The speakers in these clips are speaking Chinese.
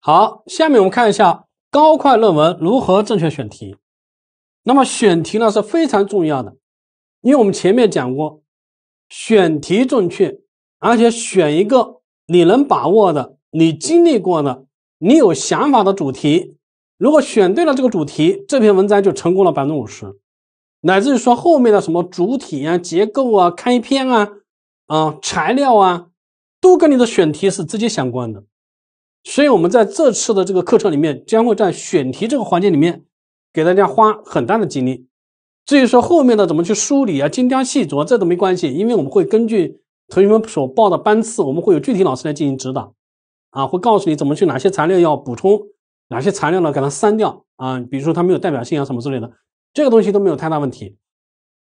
好，下面我们看一下高快论文如何正确选题。那么选题呢是非常重要的，因为我们前面讲过，选题正确，而且选一个你能把握的、你经历过的、你有想法的主题。如果选对了这个主题，这篇文章就成功了百分之五十，乃至于说后面的什么主体啊、结构啊、开篇啊、啊材料啊，都跟你的选题是直接相关的。所以，我们在这次的这个课程里面，将会在选题这个环节里面，给大家花很大的精力。至于说后面的怎么去梳理啊、精雕细琢，这都没关系，因为我们会根据同学们所报的班次，我们会有具体老师来进行指导，啊，会告诉你怎么去哪些材料要补充，哪些材料呢给它删掉啊，比如说它没有代表性啊什么之类的，这个东西都没有太大问题。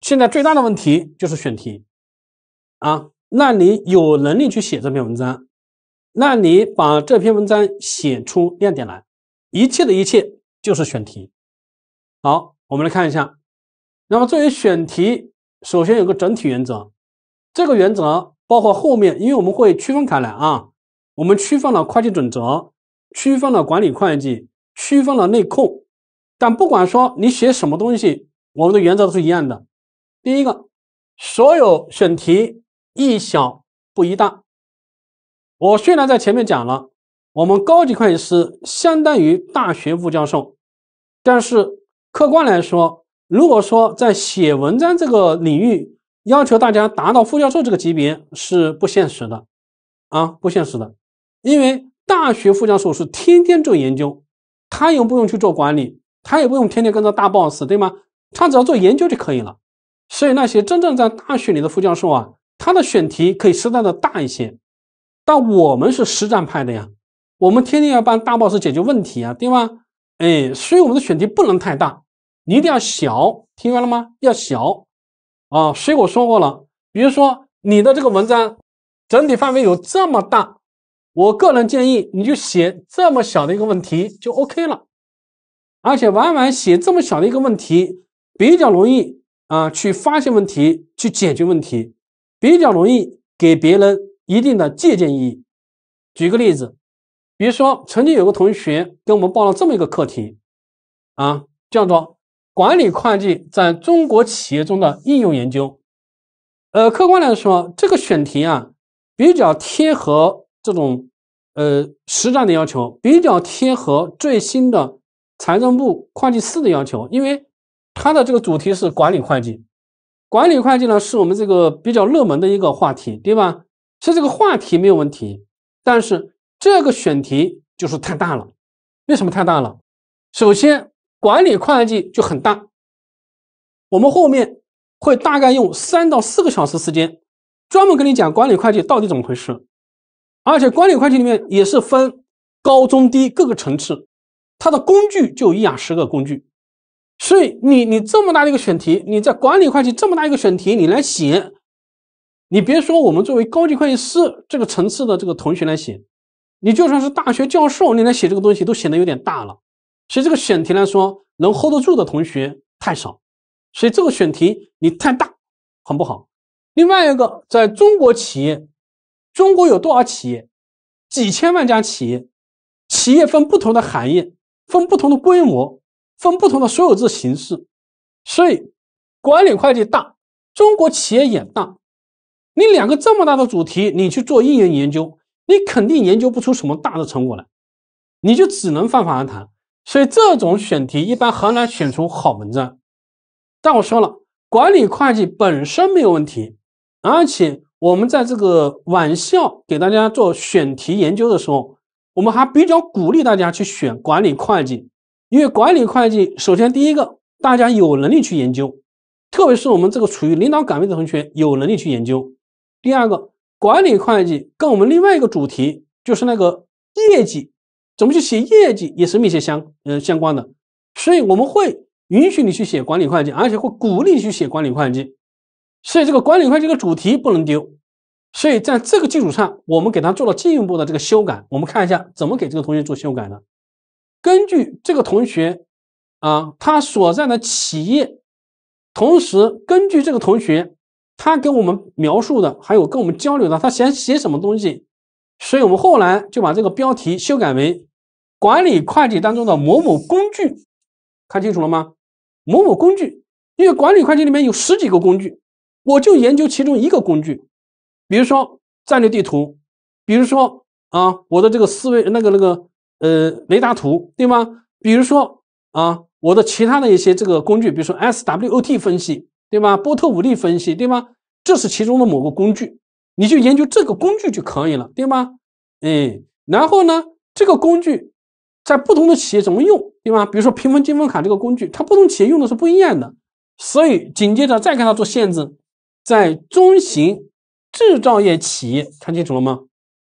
现在最大的问题就是选题，啊，让你有能力去写这篇文章。那你把这篇文章写出亮点来，一切的一切就是选题。好，我们来看一下。那么作为选题，首先有个整体原则，这个原则包括后面，因为我们会区分开来啊，我们区分了会计准则，区分了管理会计，区分了内控。但不管说你写什么东西，我们的原则都是一样的。第一个，所有选题一小不一大。我虽然在前面讲了，我们高级会计师相当于大学副教授，但是客观来说，如果说在写文章这个领域要求大家达到副教授这个级别是不现实的，啊，不现实的，因为大学副教授是天天做研究，他又不用去做管理，他也不用天天跟着大 boss，对吗？他只要做研究就可以了。所以那些真正在大学里的副教授啊，他的选题可以适当的大一些。但我们是实战派的呀，我们天天要帮大 boss 解决问题啊，对吗？哎，所以我们的选题不能太大，你一定要小，听明白了吗？要小啊。所以我说过了，比如说你的这个文章整体范围有这么大，我个人建议你就写这么小的一个问题就 OK 了，而且往往写这么小的一个问题比较容易啊，去发现问题，去解决问题，比较容易给别人。一定的借鉴意义。举个例子，比如说，曾经有个同学给我们报了这么一个课题，啊，叫做“管理会计在中国企业中的应用研究”。呃，客观来说，这个选题啊，比较贴合这种呃实战的要求，比较贴合最新的财政部会计司的要求，因为它的这个主题是管理会计。管理会计呢，是我们这个比较热门的一个话题，对吧？其实这个话题没有问题，但是这个选题就是太大了。为什么太大了？首先，管理会计就很大，我们后面会大概用三到四个小时时间，专门跟你讲管理会计到底怎么回事。而且管理会计里面也是分高中低各个层次，它的工具就一二十个工具。所以你你这么大的一个选题，你在管理会计这么大一个选题，你来写。你别说我们作为高级会计师这个层次的这个同学来写，你就算是大学教授，你来写这个东西都显得有点大了。所以这个选题来说，能 hold 得住的同学太少。所以这个选题你太大，很不好。另外一个，在中国企业，中国有多少企业？几千万家企业，企业分不同的行业，分不同的规模，分不同的所有制形式。所以管理会计大，中国企业也大。你两个这么大的主题，你去做应用研究，你肯定研究不出什么大的成果来，你就只能泛泛而谈。所以这种选题一般很难选出好文章。但我说了，管理会计本身没有问题，而且我们在这个晚校给大家做选题研究的时候，我们还比较鼓励大家去选管理会计，因为管理会计首先第一个，大家有能力去研究，特别是我们这个处于领导岗位的同学有能力去研究。第二个，管理会计跟我们另外一个主题就是那个业绩，怎么去写业绩也是密切相嗯相关的，所以我们会允许你去写管理会计，而且会鼓励你去写管理会计，所以这个管理会计的主题不能丢，所以在这个基础上，我们给他做了进一步的这个修改，我们看一下怎么给这个同学做修改的，根据这个同学啊他所在的企业，同时根据这个同学。他给我们描述的，还有跟我们交流的，他想写什么东西，所以我们后来就把这个标题修改为“管理会计当中的某某工具”，看清楚了吗？某某工具，因为管理会计里面有十几个工具，我就研究其中一个工具，比如说战略地图，比如说啊我的这个思维那个那个呃雷达图，对吗？比如说啊我的其他的一些这个工具，比如说 SWOT 分析。对吧？波特五力分析，对吗？这是其中的某个工具，你就研究这个工具就可以了，对吗？哎，然后呢，这个工具在不同的企业怎么用，对吧？比如说评分积分卡这个工具，它不同企业用的是不一样的，所以紧接着再给它做限制，在中型制造业企业，看清楚了吗？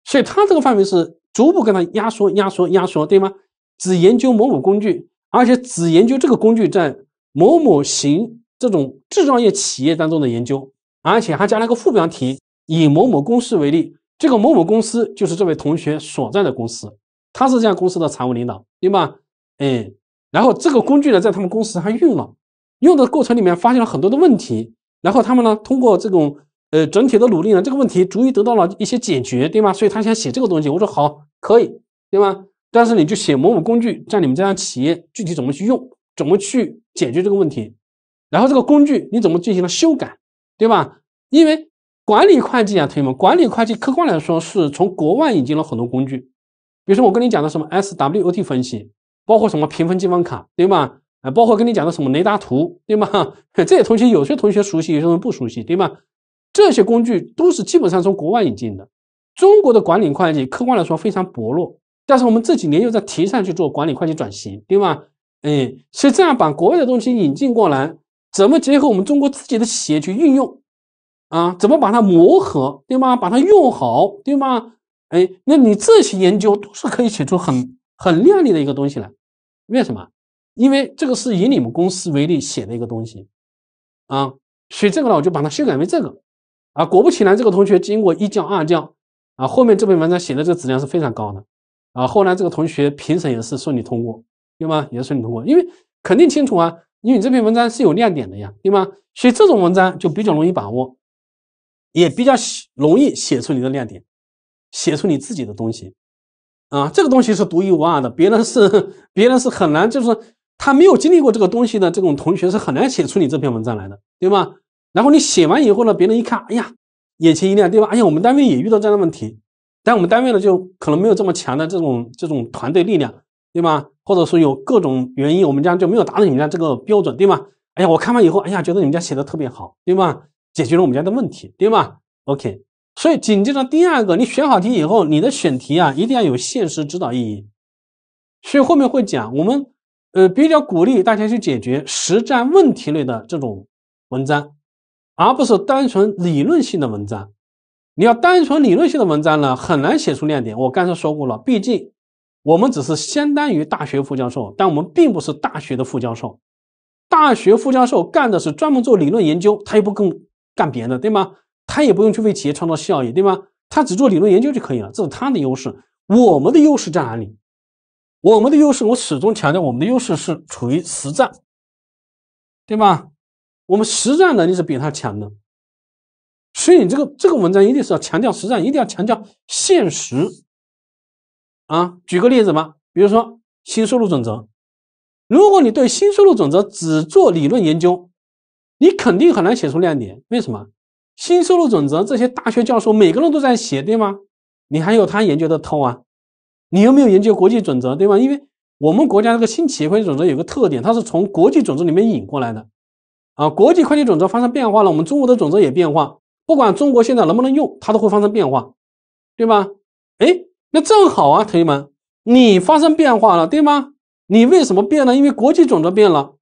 所以它这个范围是逐步跟它压缩、压缩、压缩，对吗？只研究某某工具，而且只研究这个工具在某某型。这种制造业企业当中的研究，而且还加了个副标题，以某某公司为例，这个某某公司就是这位同学所在的公司，他是这家公司的财务领导，对吧？嗯，然后这个工具呢，在他们公司还用了，用的过程里面发现了很多的问题，然后他们呢，通过这种呃整体的努力呢，这个问题逐一得到了一些解决，对吗？所以他想写这个东西，我说好，可以，对吧？但是你就写某某工具在你们这家企业具体怎么去用，怎么去解决这个问题。然后这个工具你怎么进行了修改，对吧？因为管理会计啊，同学们，管理会计客观来说是从国外引进了很多工具，比如说我跟你讲的什么 SWOT 分析，包括什么评分积分卡，对吧？啊，包括跟你讲的什么雷达图，对吗？这些同学有些同学熟悉，有些同学不熟悉，对吧？这些工具都是基本上从国外引进的。中国的管理会计客观来说非常薄弱，但是我们这几年又在提倡去做管理会计转型，对吧？哎，所以这样把国外的东西引进过来。怎么结合我们中国自己的企业去运用啊？怎么把它磨合，对吗？把它用好，对吗？哎，那你这些研究都是可以写出很很亮丽的一个东西来。为什么？因为这个是以你们公司为例写的一个东西啊。所以这个呢，我就把它修改为这个啊。果不其然，这个同学经过一教二教啊，后面这篇文章写的这个质量是非常高的啊。后来这个同学评审也是顺利通过，对吗？也是顺利通过，因为肯定清楚啊。因为你这篇文章是有亮点的呀，对吗？所以这种文章就比较容易把握，也比较容易写出你的亮点，写出你自己的东西啊。这个东西是独一无二的，别人是别人是很难，就是他没有经历过这个东西的这种同学是很难写出你这篇文章来的，对吗？然后你写完以后呢，别人一看，哎呀，眼前一亮，对吧？哎呀，我们单位也遇到这样的问题，但我们单位呢，就可能没有这么强的这种这种团队力量，对吧？或者说有各种原因，我们家就没有达到你们家这个标准，对吗？哎呀，我看完以后，哎呀，觉得你们家写的特别好，对吗？解决了我们家的问题，对吗？OK，所以紧接着第二个，你选好题以后，你的选题啊，一定要有现实指导意义。所以后面会讲，我们呃比较鼓励大家去解决实战问题类的这种文章，而不是单纯理论性的文章。你要单纯理论性的文章呢，很难写出亮点。我刚才说过了，毕竟。我们只是相当于大学副教授，但我们并不是大学的副教授。大学副教授干的是专门做理论研究，他也不更干别的，对吗？他也不用去为企业创造效益，对吗？他只做理论研究就可以了，这是他的优势。我们的优势在哪里？我们的优势，我始终强调，我们的优势是处于实战，对吧？我们实战能力是比他强的，所以你这个这个文章一定是要强调实战，一定要强调现实。啊，举个例子吧，比如说新收入准则，如果你对新收入准则只做理论研究，你肯定很难写出亮点。为什么？新收入准则这些大学教授每个人都在写，对吗？你还有他研究的透啊？你有没有研究国际准则，对吧？因为我们国家这个新企业会计准则有个特点，它是从国际准则里面引过来的。啊，国际会计准则发生变化了，我们中国的准则也变化，不管中国现在能不能用，它都会发生变化，对吧？哎。那正好啊，同学们，你发生变化了，对吗？你为什么变了？因为国际准则变了。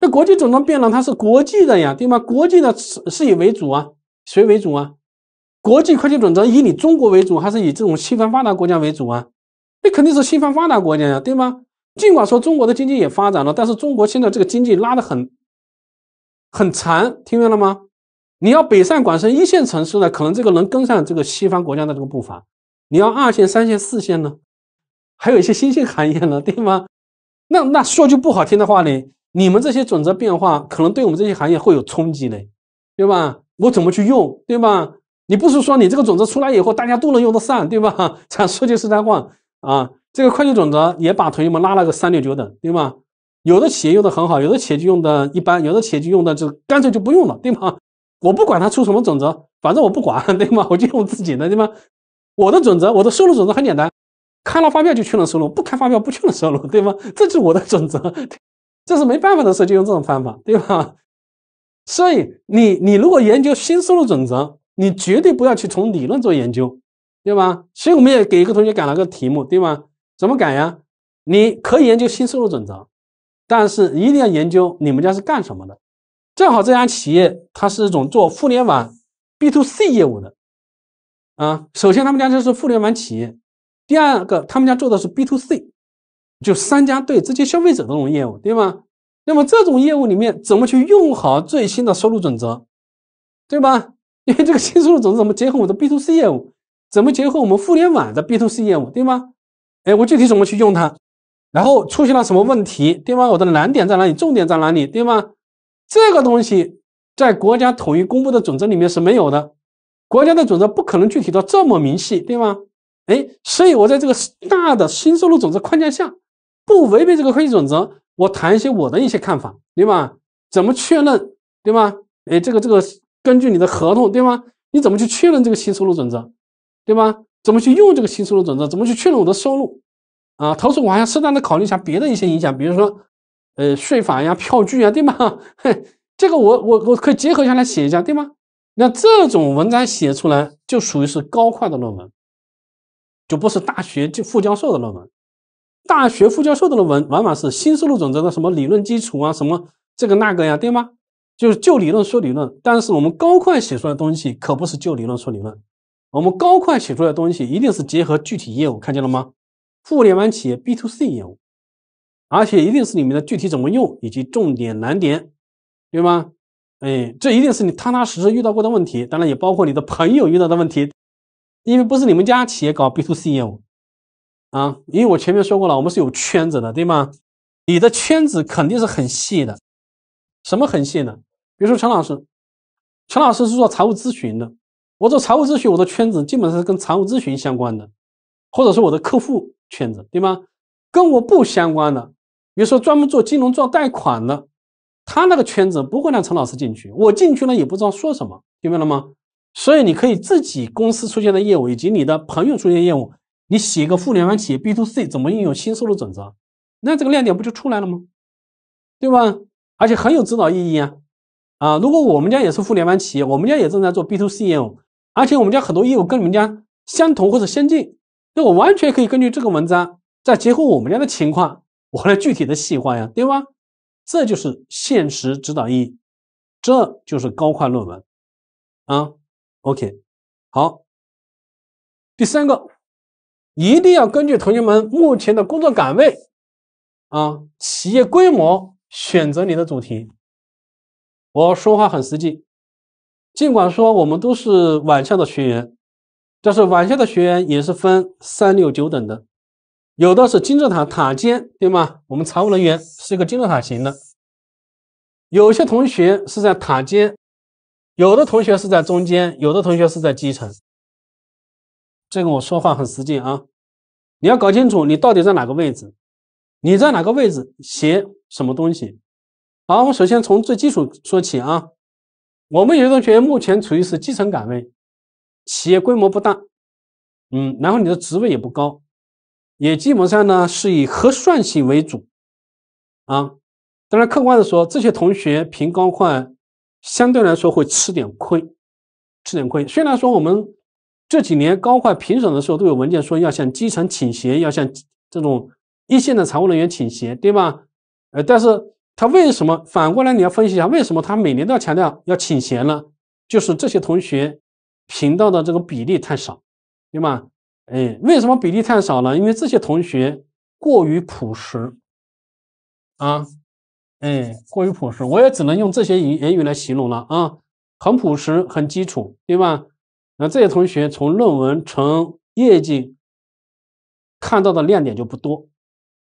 那国际准则变了，它是国际的呀，对吗？国际的是是以为主啊，谁为主啊？国际会计准则以你中国为主，还是以这种西方发达国家为主啊？那肯定是西方发达国家呀，对吗？尽管说中国的经济也发展了，但是中国现在这个经济拉得很很长，听明白了吗？你要北上广深一线城市呢，可能这个能跟上这个西方国家的这个步伐。你要二线、三线、四线呢，还有一些新兴行业呢，对吗？那那说句不好听的话呢，你们这些准则变化，可能对我们这些行业会有冲击呢，对吧？我怎么去用，对吧？你不是说你这个准则出来以后大家都能用得上，对吧？咱说句实在话啊，这个会计准则也把同学们拉了个三六九等，对吧？有的企业用的很好，有的企业就用的一般，有的企业就用的就干脆就不用了，对吗？我不管他出什么准则，反正我不管，对吗？我就用自己的，对吗？我的准则，我的收入准则很简单，开了发票就确认收入，不开发票不确认收入，对吗？这就是我的准则，这是没办法的事就用这种方法，对吧？所以你你如果研究新收入准则，你绝对不要去从理论做研究，对吧？所以我们也给一个同学改了个题目，对吗？怎么改呀？你可以研究新收入准则，但是一定要研究你们家是干什么的。正好这家企业它是一种做互联网 B to C 业务的，啊，首先他们家就是互联网企业，第二个他们家做的是 B to C，就商家对直接消费者的这种业务，对吗？那么这种业务里面怎么去用好最新的收入准则，对吧？因为这个新收入准则怎么结合我的 B to C 业务，怎么结合我们互联网的 B to C 业务，对吗？哎，我具体怎么去用它？然后出现了什么问题，对吗？我的难点在哪里？重点在哪里，对吗？这个东西在国家统一公布的准则里面是没有的，国家的准则不可能具体到这么明细，对吗？哎，所以我在这个大的新收入准则框架下，不违背这个会计准则，我谈一些我的一些看法，对吧？怎么确认，对吧？哎，这个这个根据你的合同，对吗？你怎么去确认这个新收入准则，对吧？怎么去用这个新收入准则？怎么去确认我的收入？啊，同时我还要适当的考虑一下别的一些影响，比如说。呃，税法呀、票据啊，对吗？这个我我我可以结合下来写一下，对吗？那这种文章写出来就属于是高快的论文，就不是大学就副教授的论文。大学副教授的论文往往是新收入准则的什么理论基础啊，什么这个那个呀，对吗？就是就理论说理论。但是我们高快写出来的东西可不是就理论说理论，我们高快写出来的东西一定是结合具体业务，看见了吗？互联网企业 B to C 业务。而且一定是里面的具体怎么用以及重点难点，对吗？哎，这一定是你踏踏实实遇到过的问题，当然也包括你的朋友遇到的问题，因为不是你们家企业搞 B to C 业务啊，因为我前面说过了，我们是有圈子的，对吗？你的圈子肯定是很细的，什么很细呢？比如说陈老师，陈老师是做财务咨询的，我做财务咨询，我的圈子基本上是跟财务咨询相关的，或者说我的客户圈子，对吗？跟我不相关的。比如说专门做金融做贷款的，他那个圈子不会让陈老师进去，我进去了也不知道说什么，明白了吗？所以你可以自己公司出现的业务以及你的朋友出现业务，你写个互联网企业 B to C 怎么运用新收入准则，那这个亮点不就出来了吗？对吧？而且很有指导意义啊！啊，如果我们家也是互联网企业，我们家也正在做 B to C 业务，而且我们家很多业务跟你们家相同或者相近，那我完全可以根据这个文章再结合我们家的情况。我来具体的细化呀，对吧？这就是现实指导意义，这就是高快论文啊。OK，好，第三个，一定要根据同学们目前的工作岗位啊、企业规模选择你的主题。我说话很实际，尽管说我们都是晚校的学员，就是晚校的学员也是分三六九等的。有的是金字塔塔尖，对吗？我们财务人员是一个金字塔型的。有些同学是在塔尖，有的同学是在中间，有的同学是在基层。这个我说话很实际啊，你要搞清楚你到底在哪个位置，你在哪个位置写什么东西。好，我们首先从最基础说起啊。我们有些同学目前处于是基层岗位，企业规模不大，嗯，然后你的职位也不高。也基本上呢是以核算型为主，啊，当然客观的说，这些同学评高快相对来说会吃点亏，吃点亏。虽然说我们这几年高快评审的时候都有文件说要向基层倾斜，要向这种一线的财务人员倾斜，对吧？呃，但是他为什么反过来你要分析一下，为什么他每年都要强调要倾斜呢？就是这些同学频道的这个比例太少，对吗？哎，为什么比例太少呢？因为这些同学过于朴实啊，哎，过于朴实，我也只能用这些言言语来形容了啊，很朴实，很基础，对吧？那这些同学从论文、从业绩看到的亮点就不多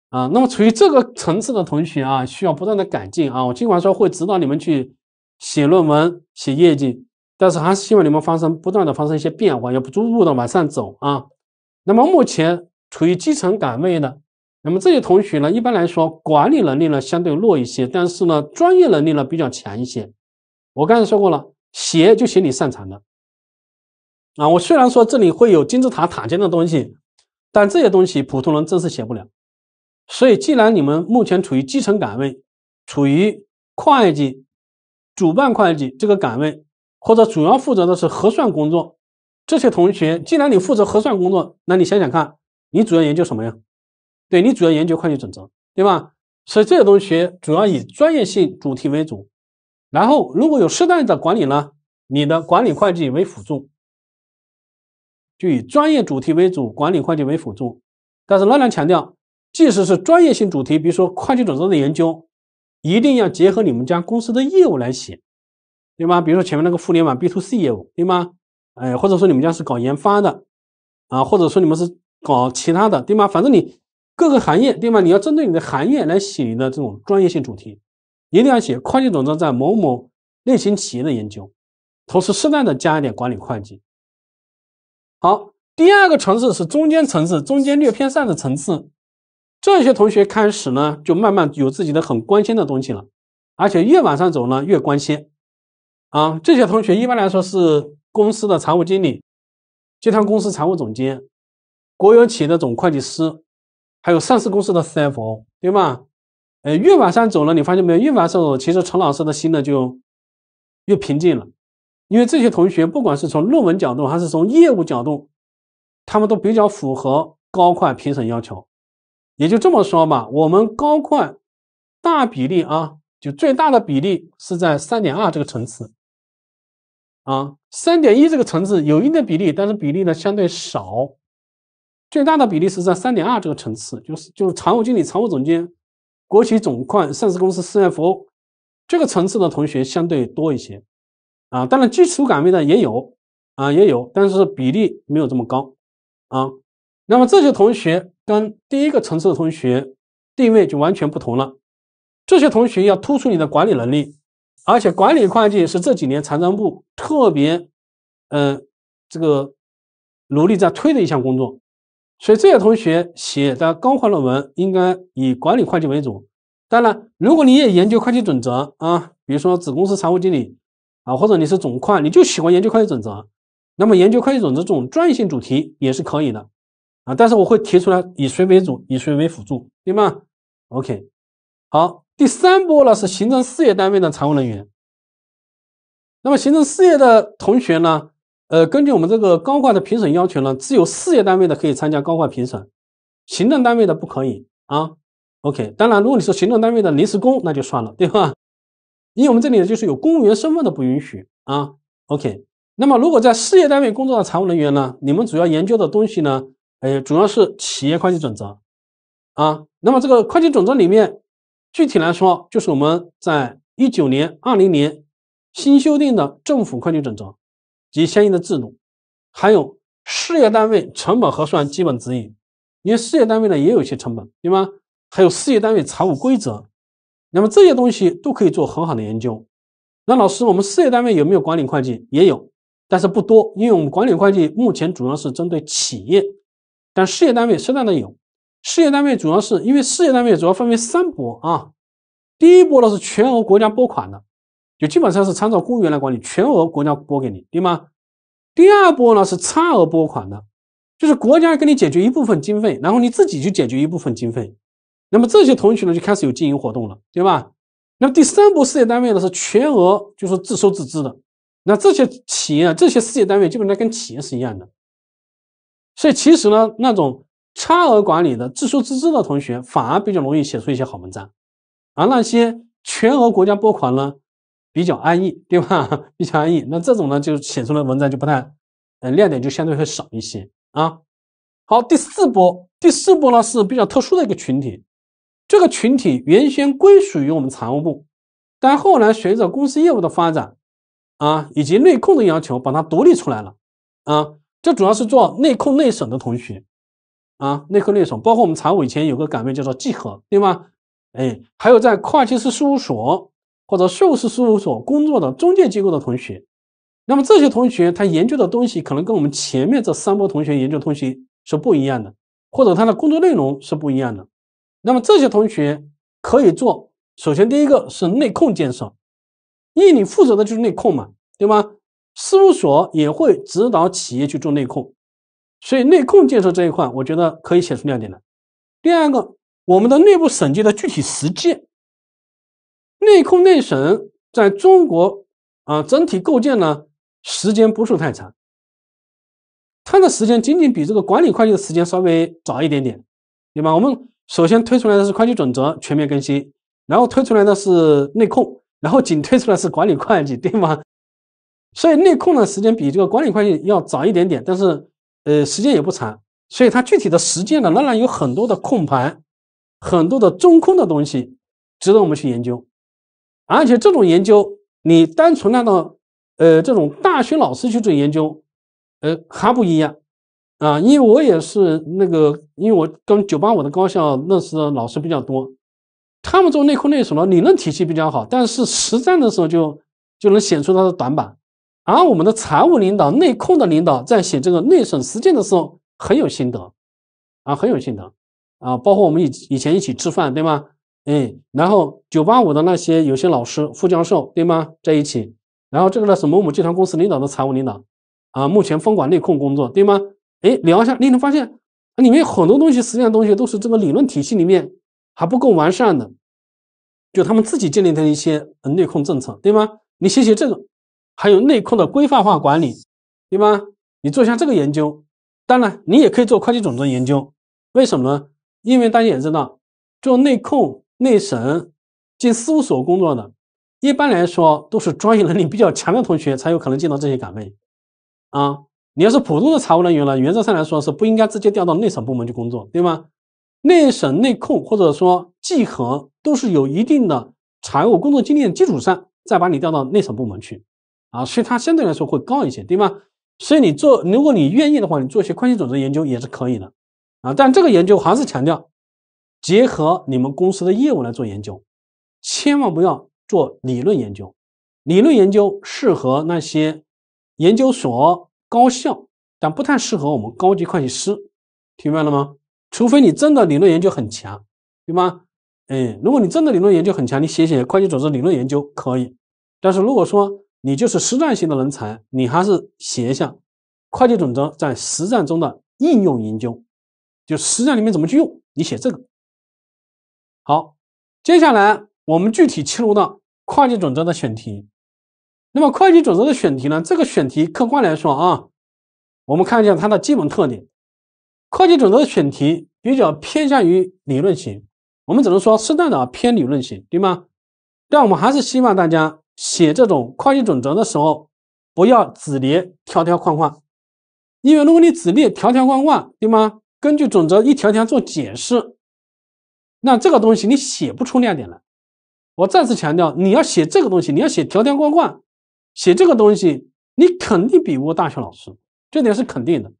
啊。那么处于这个层次的同学啊，需要不断的改进啊。我尽管说会指导你们去写论文、写业绩，但是还是希望你们发生不断的发生一些变化，要不逐步的往上走啊。那么目前处于基层岗位的，那么这些同学呢，一般来说管理能力呢相对弱一些，但是呢专业能力呢比较强一些。我刚才说过了，写就写你擅长的啊。我虽然说这里会有金字塔塔尖的东西，但这些东西普通人真是写不了。所以，既然你们目前处于基层岗位，处于会计、主办会计这个岗位，或者主要负责的是核算工作，这些同学，既然你负责核算工作，那你想想看，你主要研究什么呀？对你主要研究会计准则，对吧？所以这些同学主要以专业性主题为主。然后，如果有适当的管理呢，你的管理会计为辅助，就以专业主题为主，管理会计为辅助。但是仍然强调，即使是专业性主题，比如说会计准则的研究，一定要结合你们家公司的业务来写，对吗？比如说前面那个互联网 B to C 业务，对吗？哎，或者说你们家是搞研发的啊，或者说你们是搞其他的，对吗？反正你各个行业，对吗？你要针对你的行业来写你的这种专业性主题。一定要写会计准则在某某类型企业的研究，同时适当的加一点管理会计。好，第二个层次是中间层次，中间略偏上的层次，这些同学开始呢就慢慢有自己的很关心的东西了，而且越往上走呢越关心。啊，这些同学一般来说是公司的财务经理、集团公司财务总监、国有企业的总会计师，还有上市公司的 CFO，对吗？呃，越往上走了，你发现没有？越往上走，其实陈老师的心呢就越平静了，因为这些同学不管是从论文角度还是从业务角度，他们都比较符合高快评审要求。也就这么说吧，我们高快大比例啊，就最大的比例是在三点二这个层次啊，三点一这个层次有一定的比例，但是比例呢相对少，最大的比例是在三点二这个层次，就是就是常务经理、常务总监。国企总会、上市公司 CFO 这个层次的同学相对多一些啊，当然基础岗位呢也有啊，也有，但是比例没有这么高啊。那么这些同学跟第一个层次的同学定位就完全不同了。这些同学要突出你的管理能力，而且管理会计是这几年财政部特别嗯这个努力在推的一项工作。所以这些同学写的高考论文应该以管理会计为主。当然，如果你也研究会计准则啊，比如说子公司财务经理啊，或者你是总会，你就喜欢研究会计准则，那么研究会计准则这种专业性主题也是可以的啊。但是我会提出来以谁为主，以谁为辅助，对吗？OK，好，第三波呢是行政事业单位的财务人员。那么行政事业的同学呢？呃，根据我们这个高会的评审要求呢，只有事业单位的可以参加高会评审，行政单位的不可以啊。OK，当然，如果你是行政单位的临时工，那就算了，对吧？因为我们这里呢，就是有公务员身份的不允许啊。OK，那么如果在事业单位工作的财务人员呢，你们主要研究的东西呢，呃，主要是企业会计准则啊。那么这个会计准则里面，具体来说，就是我们在一九年、二零年新修订的政府会计准则。及相应的制度，还有事业单位成本核算基本指引，因为事业单位呢也有一些成本，对吗？还有事业单位财务规则，那么这些东西都可以做很好的研究。那老师，我们事业单位有没有管理会计？也有，但是不多，因为我们管理会计目前主要是针对企业，但事业单位适当的有。事业单位主要是因为事业单位主要分为三波啊，第一波呢是全额国家拨款的。就基本上是参照公务员来管理，全额国家拨给你，对吗？第二波呢是差额拨款的，就是国家给你解决一部分经费，然后你自己去解决一部分经费。那么这些同学呢就开始有经营活动了，对吧？那么第三波事业单位呢是全额，就是自收自支的。那这些企业、这些事业单位基本上跟企业是一样的。所以其实呢，那种差额管理的、自收自支的同学反而比较容易写出一些好文章，而那些全额国家拨款呢？比较安逸，对吧？比较安逸，那这种呢，就写出来文章就不太，呃，亮点就相对会少一些啊。好，第四波，第四波呢是比较特殊的一个群体，这个群体原先归属于我们财务部，但后来随着公司业务的发展啊，以及内控的要求，把它独立出来了啊。这主要是做内控内审的同学啊，内控内审，包括我们财务以前有个岗位叫做稽核，对吗？哎，还有在会计师事务所。或者税务师事务所工作的中介机构的同学，那么这些同学他研究的东西可能跟我们前面这三波同学研究的东西是不一样的，或者他的工作内容是不一样的。那么这些同学可以做，首先第一个是内控建设，因为你负责的就是内控嘛，对吧？事务所也会指导企业去做内控，所以内控建设这一块，我觉得可以写出亮点来。第二个，我们的内部审计的具体实践，内控内审在中国啊整体构建呢。时间不是太长，它的时间仅仅比这个管理会计的时间稍微早一点点，对吧？我们首先推出来的是会计准则全面更新，然后推出来的是内控，然后紧推出来是管理会计，对吗？所以内控的时间比这个管理会计要早一点点，但是呃时间也不长，所以它具体的实践呢仍然有很多的空盘，很多的中空的东西值得我们去研究，而且这种研究你单纯按照。呃，这种大学老师去做研究，呃，还不一样啊，因为我也是那个，因为我跟九八五的高校认识的老师比较多，他们做内控内审的理论体系比较好，但是实战的时候就就能显出它的短板。而我们的财务领导、内控的领导在写这个内审实践的时候很有心得啊，很有心得啊，包括我们以以前一起吃饭，对吗？哎，然后九八五的那些有些老师、副教授，对吗？在一起。然后这个呢是某某集团公司领导的财务领导，啊，目前分管内控工作，对吗？哎，聊一下，你能发现里面很多东西，实际上东西都是这个理论体系里面还不够完善的，就他们自己建立的一些内控政策，对吗？你写写这个，还有内控的规范化管理，对吧？你做一下这个研究，当然你也可以做会计准则研究，为什么呢？因为大家也知道，做内控、内审进事务所工作的。一般来说，都是专业能力比较强的同学才有可能进到这些岗位，啊，你要是普通的财务人员呢，原则上来说是不应该直接调到内审部门去工作，对吗？内审、内控或者说稽核都是有一定的财务工作经验基础上，再把你调到内审部门去，啊，所以它相对来说会高一些，对吗？所以你做，如果你愿意的话，你做一些会计准则研究也是可以的，啊，但这个研究还是强调结合你们公司的业务来做研究，千万不要。做理论研究，理论研究适合那些研究所、高校，但不太适合我们高级会计师，听明白了吗？除非你真的理论研究很强，对吗？哎，如果你真的理论研究很强，你写写会计组织理论研究可以。但是如果说你就是实战型的人才，你还是写一下会计准则在实战中的应用研究，就实战里面怎么去用，你写这个。好，接下来我们具体切入到。会计准则的选题，那么会计准则的选题呢？这个选题客观来说啊，我们看一下它的基本特点。会计准则的选题比较偏向于理论型，我们只能说适当的偏理论型，对吗？但我们还是希望大家写这种会计准则的时候，不要只列条条框框，因为如果你只列条条框框，对吗？根据准则一条条做解释，那这个东西你写不出亮点来。我再次强调，你要写这个东西，你要写条条框框，写这个东西，你肯定比不过大学老师，这点是肯定的。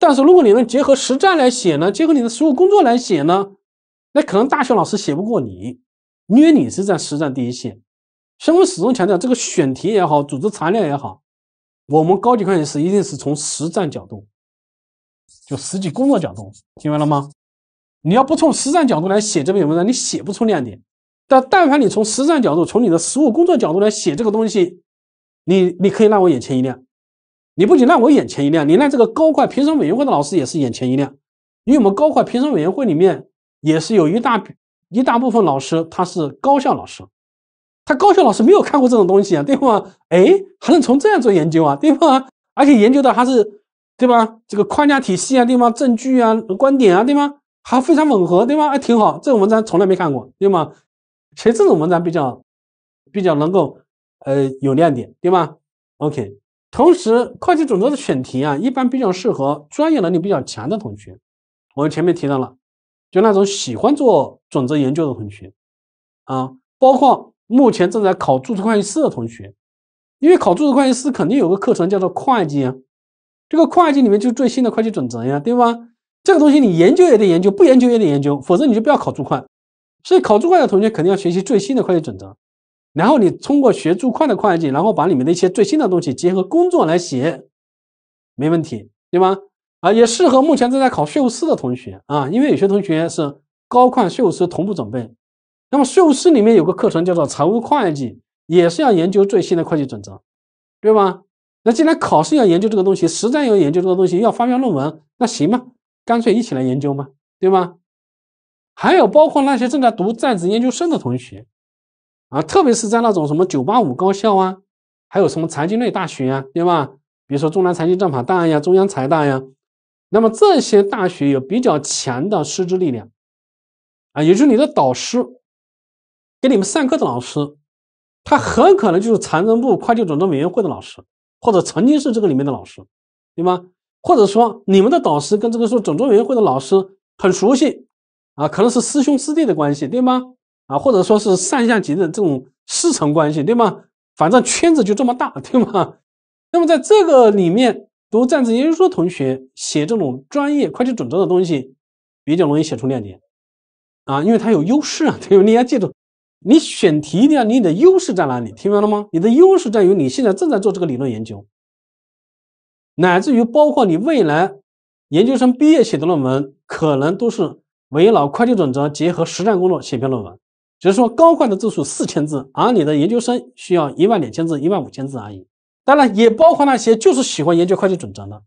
但是如果你能结合实战来写呢，结合你的实务工作来写呢，那可能大学老师写不过你，因为你是在实战第一线。所以我始终强调，这个选题也好，组织材料也好，我们高级会计师一定是从实战角度，就实际工作角度，听明白了吗？你要不从实战角度来写这篇文章，你写不出亮点。但但凡你从实战角度，从你的实务工作角度来写这个东西，你你可以让我眼前一亮。你不仅让我眼前一亮，你让这个高会评审委员会的老师也是眼前一亮。因为我们高会评审委员会里面也是有一大一大部分老师他是高校老师，他高校老师没有看过这种东西啊，对吧？哎，还能从这样做研究啊，对吧？而且研究的还是对吧？这个框架体系啊，对吗？证据啊，观点啊，对吗？还非常吻合，对吗？哎，挺好，这种文章从来没看过，对吗？其实这种文章比较比较能够呃有亮点，对吧？OK，同时会计准则的选题啊，一般比较适合专业能力比较强的同学。我前面提到了，就那种喜欢做准则研究的同学啊，包括目前正在考注册会计师的同学，因为考注册会计师肯定有个课程叫做会计啊，这个会计里面就最新的会计准则呀，对吧？这个东西你研究也得研究，不研究也得研究，否则你就不要考注会。所以考注会的同学肯定要学习最新的会计准则，然后你通过学注会的会计，然后把里面的一些最新的东西结合工作来写，没问题，对吧？啊，也适合目前正在考税务师的同学啊，因为有些同学是高会税务师同步准备。那么税务师里面有个课程叫做财务会计，也是要研究最新的会计准则，对吧？那既然考试要研究这个东西，实战要研究这个东西，要发表论文，那行吧，干脆一起来研究嘛，对吧？还有包括那些正在读在职研究生的同学。啊，特别是在那种什么九八五高校啊，还有什么财经类大学啊，对吧？比如说中南财经政法大呀，中央财大呀，那么这些大学有比较强的师资力量啊，也就是你的导师给你们上课的老师，他很可能就是财政部会计准则委员会的老师，或者曾经是这个里面的老师，对吗？或者说你们的导师跟这个说准则委员会的老师很熟悉啊，可能是师兄师弟的关系，对吗？啊，或者说是上下级的这种师承关系，对吗？反正圈子就这么大，对吗？那么在这个里面读在职研究生同学写这种专业会计准则的东西，比较容易写出亮点啊，因为它有优势啊，对吧？你要记住，你选题一定要你的优势在哪里？听明白了吗？你的优势在于你现在正在做这个理论研究，乃至于包括你未来研究生毕业写的论文，可能都是围绕会计准则结合实战工作写篇论文。只是说高会的字数四千字，而你的研究生需要一万两千字、一万五千字而已。当然，也包括那些就是喜欢研究会计准则的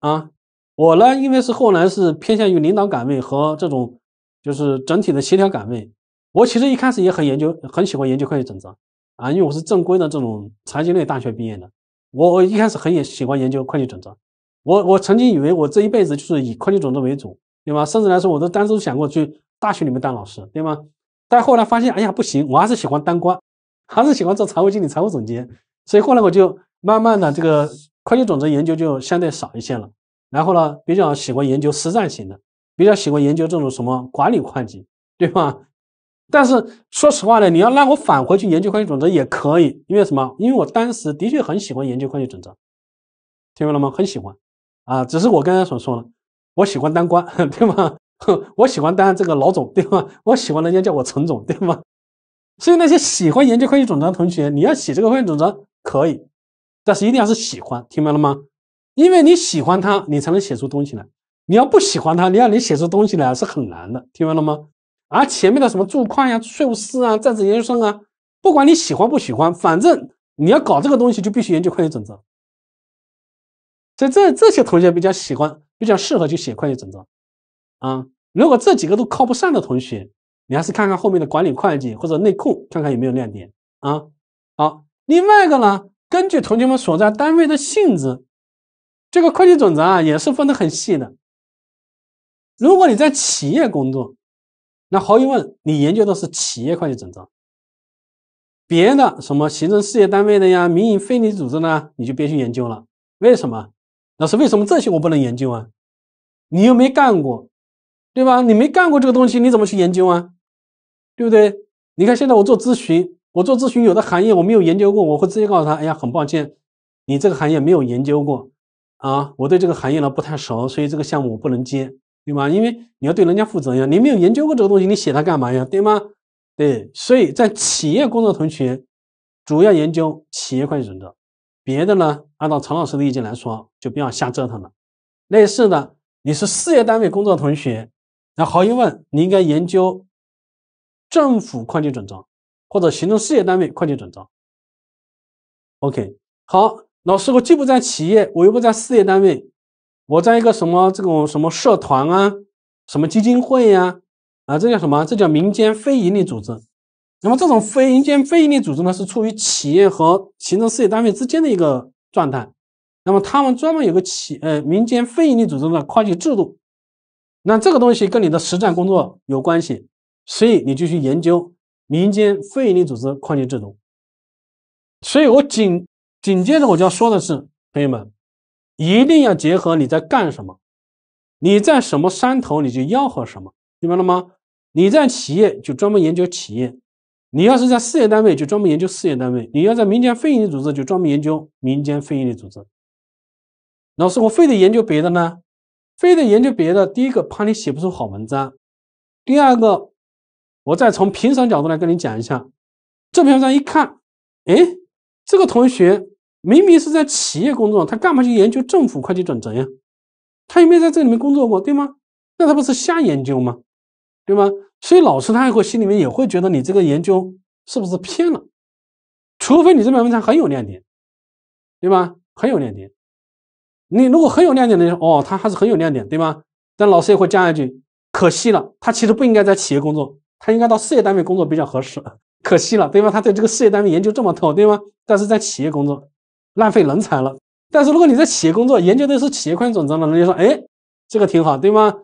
啊。我呢，因为是后来是偏向于领导岗位和这种就是整体的协调岗位，我其实一开始也很研究，很喜欢研究会计准则啊。因为我是正规的这种财经类大学毕业的，我我一开始很也喜欢研究会计准则。我我曾经以为我这一辈子就是以会计准则为主，对吧？甚至来说，我都当初想过去大学里面当老师，对吗？但后来发现，哎呀，不行，我还是喜欢当官，还是喜欢做财务经理、财务总监。所以后来我就慢慢的这个会计准则研究就相对少一些了。然后呢，比较喜欢研究实战型的，比较喜欢研究这种什么管理会计，对吧？但是说实话呢，你要让我返回去研究会计准则也可以，因为什么？因为我当时的确很喜欢研究会计准则，听明白了吗？很喜欢啊，只是我刚才所说的，我喜欢当官，对吗？我喜欢当这个老总，对吧？我喜欢人家叫我陈总，对吗？所以那些喜欢研究会计准则的同学，你要写这个会计准则可以，但是一定要是喜欢，听明白了吗？因为你喜欢它，你才能写出东西来。你要不喜欢它，你要你写出东西来是很难的，听明白了吗？而前面的什么注会呀、税务师啊、在职研究生啊，不管你喜欢不喜欢，反正你要搞这个东西，就必须研究会计准则。所以这这些同学比较喜欢，比较适合去写会计准则。啊，如果这几个都靠不上的同学，你还是看看后面的管理会计或者内控，看看有没有亮点啊。好，另外一个呢，根据同学们所在单位的性质，这个会计准则啊也是分得很细的。如果你在企业工作，那毫无疑问，你研究的是企业会计准则。别的什么行政事业单位的呀、民营非营利组织呢，你就别去研究了。为什么？老师，为什么这些我不能研究啊？你又没干过。对吧？你没干过这个东西，你怎么去研究啊？对不对？你看现在我做咨询，我做咨询有的行业我没有研究过，我会直接告诉他：哎呀，很抱歉，你这个行业没有研究过啊，我对这个行业呢不太熟，所以这个项目我不能接，对吗？因为你要对人家负责呀，你没有研究过这个东西，你写它干嘛呀？对吗？对，所以在企业工作同学主要研究企业会计准则，别的呢，按照陈老师的意见来说，就不要瞎折腾了。类似的，你是事业单位工作同学。那毫无疑问，你应该研究政府会计准则或者行政事业单位会计准则。OK，好，老师，我既不在企业，我又不在事业单位，我在一个什么这种什么社团啊，什么基金会呀，啊，这叫什么？这叫民间非营利组织。那么这种非民间非营利组织呢，是处于企业和行政事业单位之间的一个状态。那么他们专门有个企呃民间非营利组织的会计制度。那这个东西跟你的实战工作有关系，所以你就去研究民间非营利组织会计制度。所以我紧紧接着我就要说的是，朋友们一定要结合你在干什么，你在什么山头你就吆喝什么，明白了吗？你在企业就专门研究企业，你要是在事业单位就专门研究事业单位，你要在民间非营利组织就专门研究民间非营利组织。老师，我非得研究别的呢？非得研究别的，第一个怕你写不出好文章，第二个，我再从评审角度来跟你讲一下，这篇文章一看，哎，这个同学明明是在企业工作，他干嘛去研究政府会计准则呀？他有没有在这里面工作过，对吗？那他不是瞎研究吗？对吗？所以老师他也会心里面也会觉得你这个研究是不是偏了？除非你这篇文章很有亮点，对吧？很有亮点。你如果很有亮点的人，哦，他还是很有亮点，对吗？但老师也会加一句：可惜了，他其实不应该在企业工作，他应该到事业单位工作比较合适。可惜了，对吧？他对这个事业单位研究这么透，对吗？但是在企业工作浪费人才了。但是如果你在企业工作，研究的是企业会计准则呢，人家说：哎，这个挺好，对吗？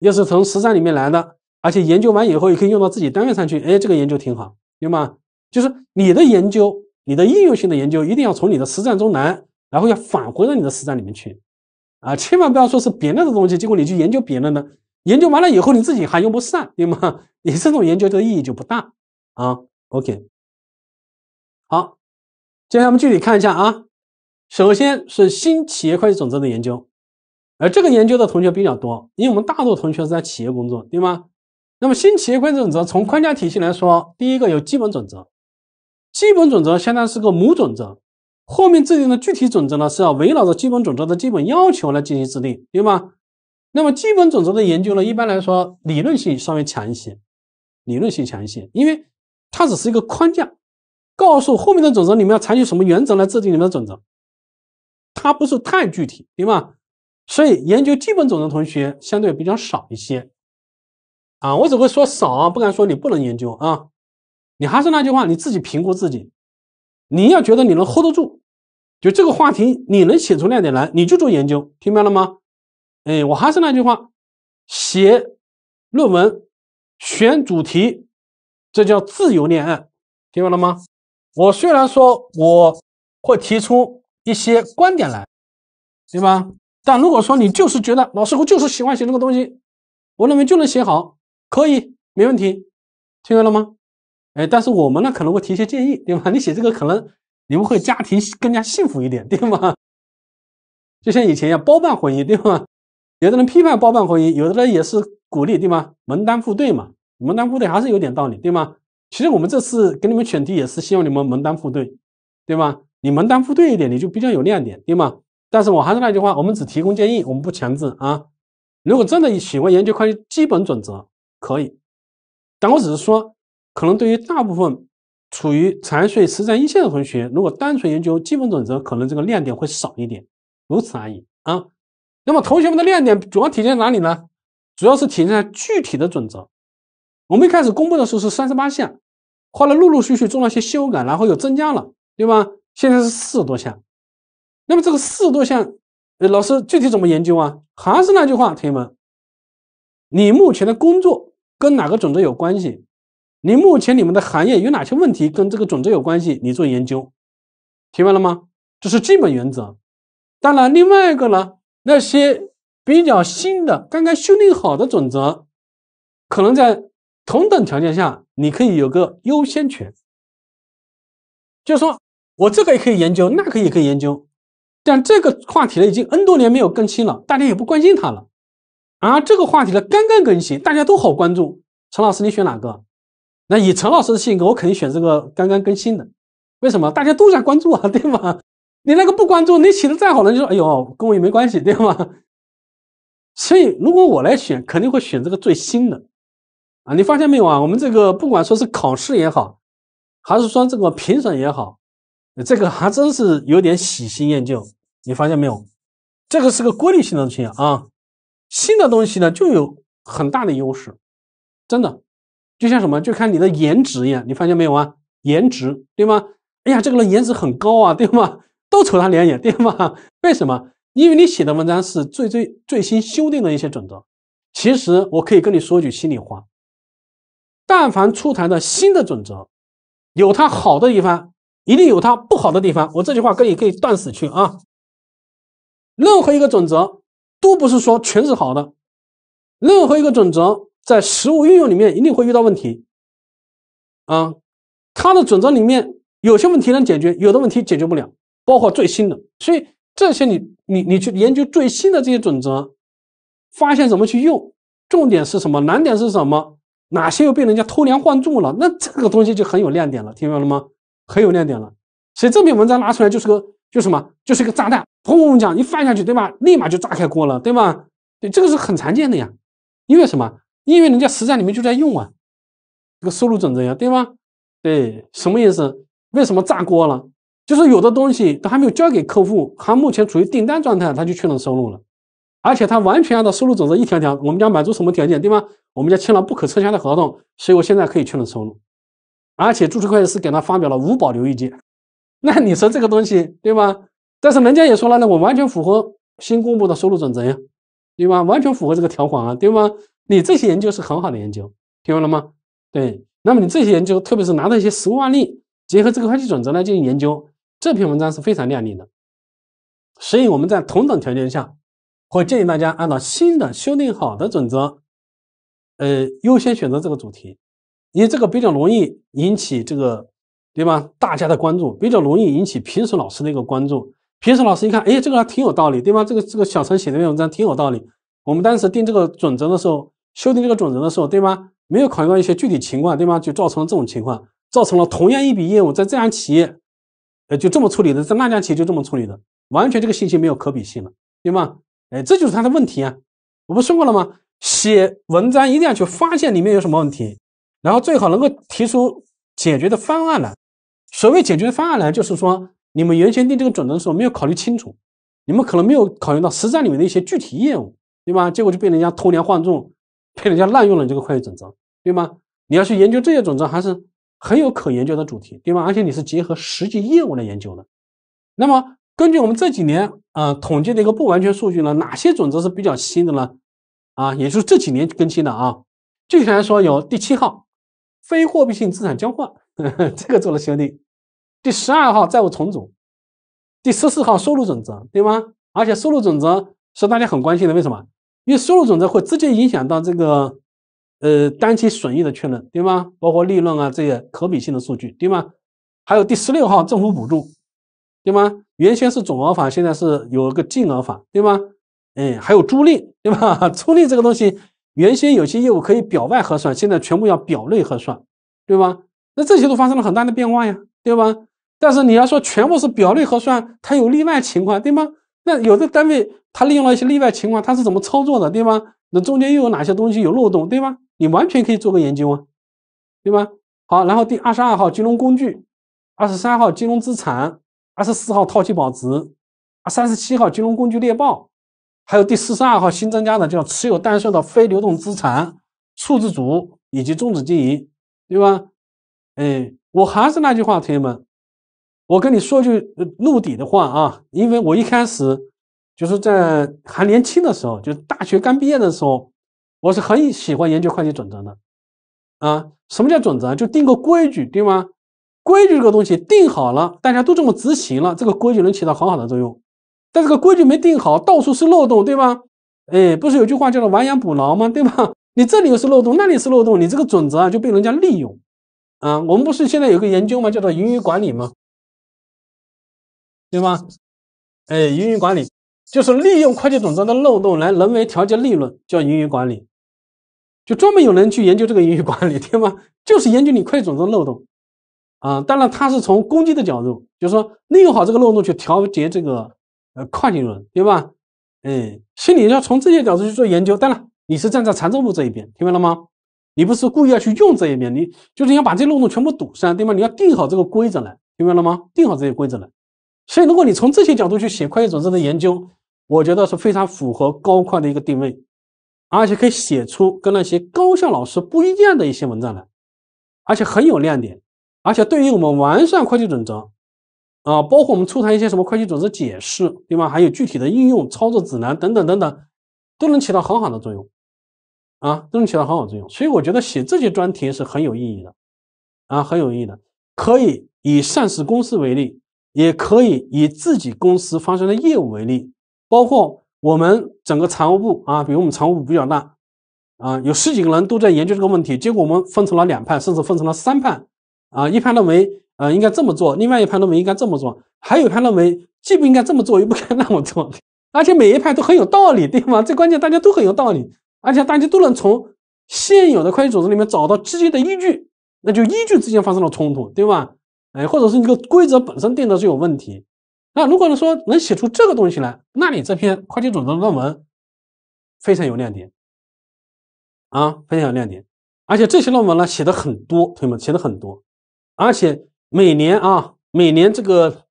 又是从实战里面来的。而且研究完以后也可以用到自己单位上去，哎，这个研究挺好，对吗？就是你的研究，你的应用性的研究，一定要从你的实战中来，然后要返回到你的实战里面去，啊，千万不要说是别人的东西，结果你去研究别人的，研究完了以后你自己还用不上，对吗？你这种研究的意义就不大啊。OK，好，接下来我们具体看一下啊，首先是新企业会计准则的研究，而这个研究的同学比较多，因为我们大多同学是在企业工作，对吗？那么新企业会计准则从框架体系来说，第一个有基本准则，基本准则相当于是个母准则，后面制定的具体准则呢是要围绕着基本准则的基本要求来进行制定，对吗？那么基本准则的研究呢，一般来说理论性稍微强一些，理论性强一些，因为它只是一个框架，告诉后面的准则你们要采取什么原则来制定你们的准则，它不是太具体，对吧？所以研究基本种的同学相对比较少一些。啊，我只会说少，不敢说你不能研究啊。你还是那句话，你自己评估自己。你要觉得你能 hold 得住，就这个话题你能写出亮点来，你就做研究，听明白了吗？哎，我还是那句话，写论文选主题，这叫自由恋爱，听明白了吗？我虽然说我会提出一些观点来，对吧？但如果说你就是觉得老师我就是喜欢写这个东西，我认为就能写好。可以，没问题，听明白了吗？哎，但是我们呢可能会提一些建议，对吧？你写这个可能你们会家庭更加幸福一点，对吗？就像以前一样，包办婚姻，对吗？有的人批判包办婚姻，有的人也是鼓励，对吗？门当户对嘛，门当户对还是有点道理，对吗？其实我们这次给你们选题也是希望你们门当户对，对吗？你门当户对一点，你就比较有亮点，对吗？但是我还是那句话，我们只提供建议，我们不强制啊。如果真的喜欢研究会计基本准则。可以，但我只是说，可能对于大部分处于财税实战一线的同学，如果单纯研究基本准则，可能这个亮点会少一点，如此而已啊。那么同学们的亮点主要体现在哪里呢？主要是体现在具体的准则。我们一开始公布的时候是三十八项，后来陆陆续续做了些修改，然后又增加了，对吧？现在是四十多项。那么这个四十多项，呃老师具体怎么研究啊？还是那句话，同学们，你目前的工作。跟哪个准则有关系？你目前你们的行业有哪些问题跟这个准则有关系？你做研究，听白了吗？这是基本原则。当然，另外一个呢，那些比较新的、刚刚修订好的准则，可能在同等条件下，你可以有个优先权。就说我这个也可以研究，那个也可以研究，但这个话题呢，已经 N 多年没有更新了，大家也不关心它了。而这个话题呢，刚刚更新，大家都好关注。陈老师，你选哪个？那以陈老师的性格，我肯定选这个刚刚更新的。为什么？大家都在关注啊，对吗？你那个不关注，你写的再好呢，你说哎呦，跟我也没关系，对吗？所以，如果我来选，肯定会选这个最新的啊。你发现没有啊？我们这个不管说是考试也好，还是说这个评审也好，这个还真是有点喜新厌旧。你发现没有？这个是个规律性的东西啊。新的东西呢，就有很大的优势，真的，就像什么，就看你的颜值一样，你发现没有啊？颜值对吗？哎呀，这个人颜值很高啊，对吗？都瞅他两眼，对吗？为什么？因为你写的文章是最最最新修订的一些准则。其实我可以跟你说句心里话，但凡出台的新的准则，有它好的地方，一定有它不好的地方。我这句话可以可以断死去啊！任何一个准则。都不是说全是好的，任何一个准则在实务运用里面一定会遇到问题，啊，它的准则里面有些问题能解决，有的问题解决不了，包括最新的，所以这些你你你去研究最新的这些准则，发现怎么去用，重点是什么，难点是什么，哪些又被人家偷梁换柱了？那这个东西就很有亮点了，听明白了吗？很有亮点了。所以这篇文章拿出来就是个，就什么，就是一个炸弹，砰砰讲一放下去，对吧？立马就炸开锅了，对吧？对，这个是很常见的呀。因为什么？因为人家实战里面就在用啊，这个收入准则呀，对吗？对，什么意思？为什么炸锅了？就是有的东西他还没有交给客户，他目前处于订单状态，他就确认收入了，而且他完全按照收入准则一条条，我们家满足什么条件，对吗？我们家签了不可撤销的合同，所以我现在可以确认收入，而且注册会计师给他发表了无保留意见。那你说这个东西对吧？但是人家也说了，那我完全符合新公布的收入准则呀，对吧？完全符合这个条款啊，对吗？你这些研究是很好的研究，听懂了吗？对，那么你这些研究，特别是拿到一些实物案例，结合这个会计准则来进行研究，这篇文章是非常亮丽的。所以我们在同等条件下，会建议大家按照新的修订好的准则，呃，优先选择这个主题，因为这个比较容易引起这个，对吧？大家的关注，比较容易引起评审老师的一个关注。评审老师一看，哎，这个还挺有道理，对吧？这个这个小陈写的篇文章挺有道理。我们当时定这个准则的时候。修订这个准则的时候，对吗？没有考虑到一些具体情况，对吗？就造成了这种情况，造成了同样一笔业务在这样企业，呃，就这么处理的，在那家企业就这么处理的，完全这个信息没有可比性了，对吗？哎，这就是他的问题啊！我不说过了吗？写文章一定要去发现里面有什么问题，然后最好能够提出解决的方案来。所谓解决的方案呢，就是说你们原先定这个准则的时候没有考虑清楚，你们可能没有考虑到实战里面的一些具体业务，对吧？结果就被人家偷梁换柱。被人家滥用了这个会计准则，对吗？你要去研究这些准则，还是很有可研究的主题，对吗？而且你是结合实际业务来研究的。那么，根据我们这几年啊统计的一个不完全数据呢，哪些准则是比较新的呢？啊，也就是这几年更新的啊。具体来说，有第七号非货币性资产交换，这个做了修订；第十二号债务重组；第十四号收入准则，对吗？而且收入准则是大家很关心的，为什么？因为收入准则会直接影响到这个，呃，单期损益的确认，对吗？包括利润啊这些可比性的数据，对吗？还有第十六号政府补助，对吗？原先是总额法，现在是有个净额法，对吗？哎，还有租赁，对吧？租赁这个东西，原先有些业务可以表外核算，现在全部要表内核算，对吧？那这些都发生了很大的变化呀，对吧？但是你要说全部是表内核算，它有例外情况，对吗？那有的单位。它利用了一些例外情况，它是怎么操作的，对吧？那中间又有哪些东西有漏洞，对吧？你完全可以做个研究啊，对吧？好，然后第二十二号金融工具，二十三号金融资产，二十四号套期保值，啊，三十七号金融工具猎豹，还有第四十二号新增加的叫持有单数的非流动资产、数字组以及终止经营，对吧？哎，我还是那句话，同学们，我跟你说句露底的话啊，因为我一开始。就是在还年轻的时候，就大学刚毕业的时候，我是很喜欢研究会计准则的。啊，什么叫准则？就定个规矩，对吗？规矩这个东西定好了，大家都这么执行了，这个规矩能起到很好的作用。但这个规矩没定好，到处是漏洞，对吧？哎，不是有句话叫做亡羊补牢吗？对吧？你这里又是漏洞，那里是漏洞，你这个准则啊就被人家利用。啊，我们不是现在有个研究吗？叫做盈余管理吗？对吧？哎，盈余管理。就是利用会计准则的漏洞来人为调节利润，叫盈余管理。就专门有人去研究这个盈余管理，对吗？就是研究你会计准则漏洞啊。当然，他是从攻击的角度，就是说利用好这个漏洞去调节这个呃会计利润，对吧？嗯，所以你要从这些角度去做研究。当然，你是站在财政部这一边，听明白了吗？你不是故意要去用这一边，你就是要把这漏洞全部堵上，对吗？你要定好这个规则来，听明白了吗？定好这些规则来。所以，如果你从这些角度去写会计准则的研究，我觉得是非常符合高快的一个定位，而且可以写出跟那些高校老师不一样的一些文章来，而且很有亮点，而且对于我们完善会计准则，啊，包括我们出台一些什么会计准则解释，对吧？还有具体的应用操作指南等等等等，都能起到很好的作用，啊，都能起到很好的作用。所以我觉得写这些专题是很有意义的，啊，很有意义的。可以以上市公司为例。也可以以自己公司发生的业务为例，包括我们整个财务部啊，比如我们财务部比较大啊，有十几个人都在研究这个问题，结果我们分成了两派，甚至分成了三派啊，一派认为呃应该这么做，另外一派认为应该这么做，还有一派认为既不应该这么做，又不该那么做，而且每一派都很有道理，对吗？最关键大家都很有道理，而且大家都能从现有的会计准则里面找到直接的依据，那就依据之间发生了冲突，对吧？哎，或者是这个规则本身定的是有问题。那如果你说能写出这个东西来，那你这篇会计准则论文非常有亮点啊，非常有亮点。而且这些论文呢写的很多，同学们写的很多，而且每年啊，每年这个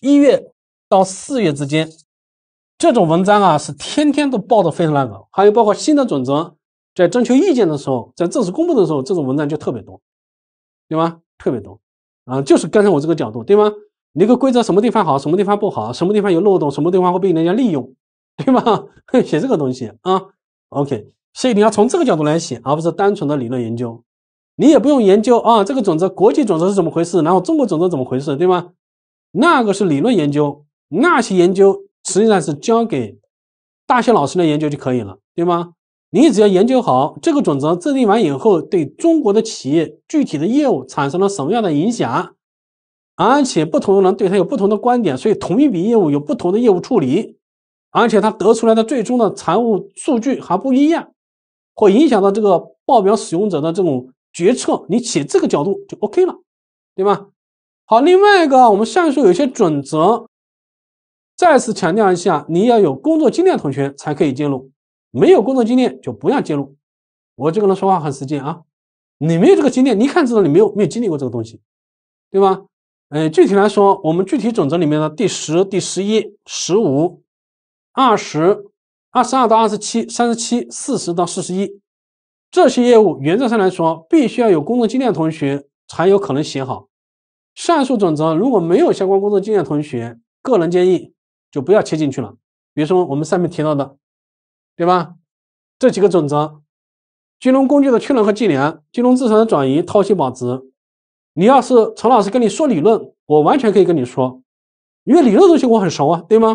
一月到四月之间，这种文章啊是天天都报的非常那个。还有包括新的准则在征求意见的时候，在正式公布的时候，这种文章就特别多，对吗？特别多啊，就是刚才我这个角度，对吗？你个规则什么地方好，什么地方不好，什么地方有漏洞，什么地方会被人家利用，对吧？写这个东西啊，OK，所以你要从这个角度来写，而不是单纯的理论研究。你也不用研究啊，这个准则国际准则是怎么回事，然后中国准则怎么回事，对吗？那个是理论研究，那些研究实际上是交给大学老师来研究就可以了，对吗？你只要研究好这个准则制定完以后，对中国的企业具体的业务产生了什么样的影响？而且不同的人对他有不同的观点，所以同一笔业务有不同的业务处理，而且他得出来的最终的财务数据还不一样，会影响到这个报表使用者的这种决策。你写这个角度就 OK 了，对吧？好，另外一个，我们上述有些准则，再次强调一下，你要有工作经验的，同学才可以介入，没有工作经验就不要介入。我这个人说话很实际啊，你没有这个经验，你一看知道你没有没有经历过这个东西，对吧？呃，具体来说，我们具体准则里面的第十、第十一、十五、二十、二十二到二十七、三十七、四十到四十一这些业务，原则上来说，必须要有工作经验的同学才有可能写好。上述准则如果没有相关工作经验的同学，个人建议就不要切进去了。比如说我们上面提到的，对吧？这几个准则：金融工具的确认和计量，金融资产的转移、套息保值。你要是陈老师跟你说理论，我完全可以跟你说，因为理论东西我很熟啊，对吗？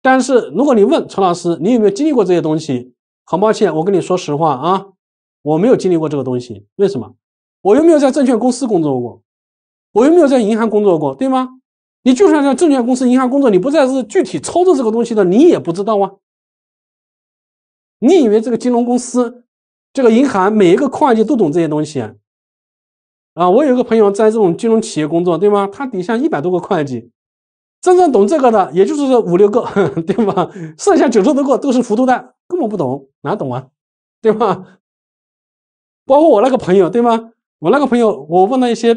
但是如果你问陈老师，你有没有经历过这些东西？很抱歉，我跟你说实话啊，我没有经历过这个东西。为什么？我又没有在证券公司工作过，我又没有在银行工作过，对吗？你就算在证券公司、银行工作，你不再是具体操作这个东西的，你也不知道啊。你以为这个金融公司、这个银行每一个会计都懂这些东西啊？啊，我有一个朋友在这种金融企业工作，对吗？他底下一百多个会计，真正懂这个的也就是五六个，对吧？剩下九十多个都是糊涂蛋，根本不懂，哪懂啊，对吧？包括我那个朋友，对吗？我那个朋友，我问了一些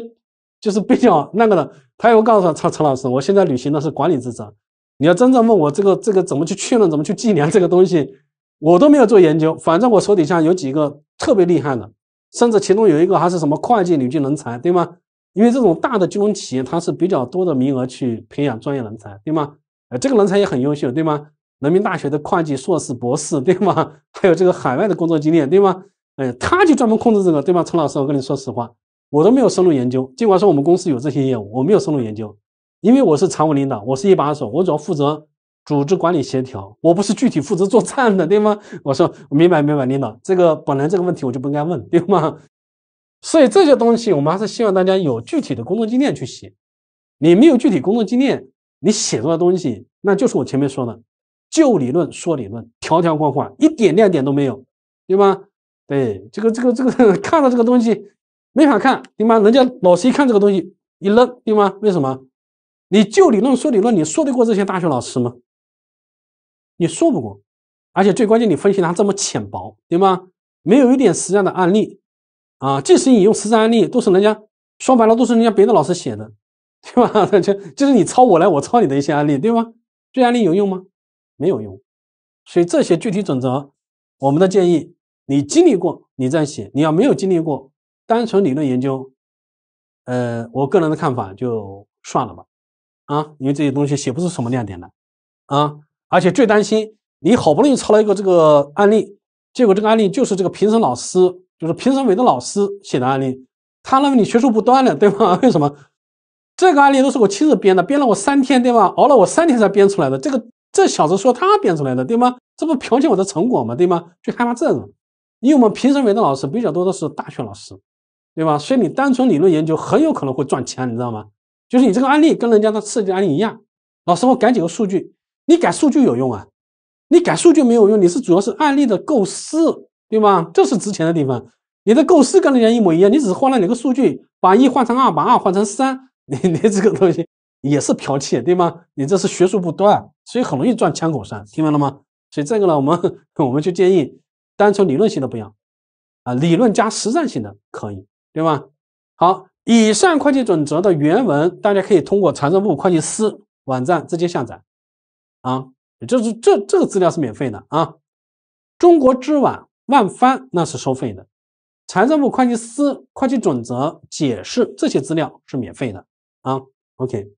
就是比较 那个的，他又告诉我陈陈老师，我现在履行的是管理职责，你要真正问我这个这个怎么去确认，怎么去计量这个东西，我都没有做研究，反正我手底下有几个特别厉害的。甚至其中有一个还是什么会计、领军人才，对吗？因为这种大的金融企业，它是比较多的名额去培养专业人才，对吗？呃，这个人才也很优秀，对吗？人民大学的会计硕士、博士，对吗？还有这个海外的工作经验，对吗？哎，他就专门控制这个，对吗？陈老师，我跟你说实话，我都没有深入研究。尽管说我们公司有这些业务，我没有深入研究，因为我是常务领导，我是一把手，我主要负责。组织管理协调，我不是具体负责做账的，对吗？我说明白明白，领导，这个本来这个问题我就不应该问，对吗？所以这些东西我们还是希望大家有具体的工作经验去写。你没有具体工作经验，你写出来东西那就是我前面说的，就理论说理论，条条框框，一点亮点都没有，对吗？对，这个这个这个 看到这个东西没法看，对吗？人家老师一看这个东西一愣，对吗？为什么？你就理论说理论，你说得过这些大学老师吗？你说不过，而且最关键，你分析它这么浅薄，对吗？没有一点实战的案例啊，即使你用实战案例，都是人家说白了，都是人家别的老师写的，对吧？就就是你抄我来，我抄你的一些案例，对吗？这案例有用吗？没有用。所以这些具体准则，我们的建议，你经历过你再写，你要没有经历过，单纯理论研究，呃，我个人的看法就算了吧，啊，因为这些东西写不出什么亮点来，啊。而且最担心，你好不容易抄了一个这个案例，结果这个案例就是这个评审老师，就是评审委的老师写的案例，他认为你学术不端了，对吗？为什么？这个案例都是我亲自编的，编了我三天，对吧？熬了我三天才编出来的。这个这小子说他编出来的，对吗？这不剽窃我的成果吗？对吗？就害怕这个，因为我们评审委的老师比较多的是大学老师，对吧？所以你单纯理论研究很有可能会撞墙，你知道吗？就是你这个案例跟人家的设计案例一样，老师我改几个数据。你改数据有用啊？你改数据没有用，你是主要是案例的构思对吧？这是值钱的地方。你的构思跟人家一模一样，你只是换了两个数据，把一换成二，把二换成三，你你这个东西也是剽窃，对吗？你这是学术不端，所以很容易赚枪口上，听明白了吗？所以这个呢，我们 我们就建议单纯理论性的不要啊，理论加实战性的可以，对吧？好，以上会计准则的原文，大家可以通过财政部会计司网站直接下载啊，就是这这个资料是免费的啊。中国知网、万帆那是收费的，财政部会计司会计准则解释这些资料是免费的啊。OK。